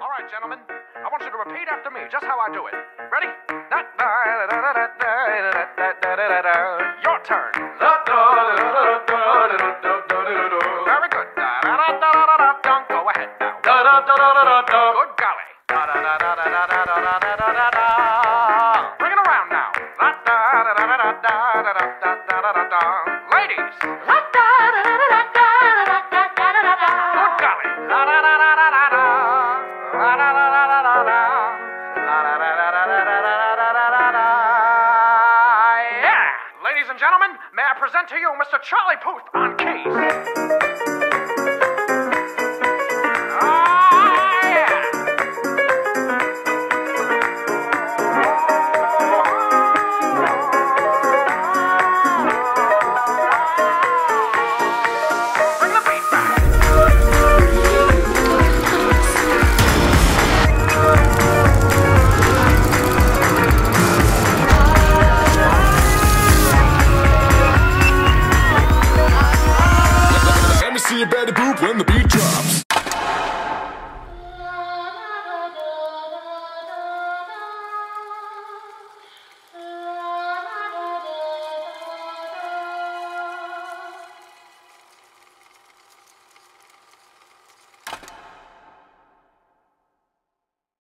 All right, gentlemen. I want you to repeat after me, just how I do it. Ready? Your turn. Very good. Go ahead now. Good golly. Bring it around now. Ladies. Ladies and gentlemen, may I present to you Mr. Charlie Puth on keys? your Betty Boop when the beat drops.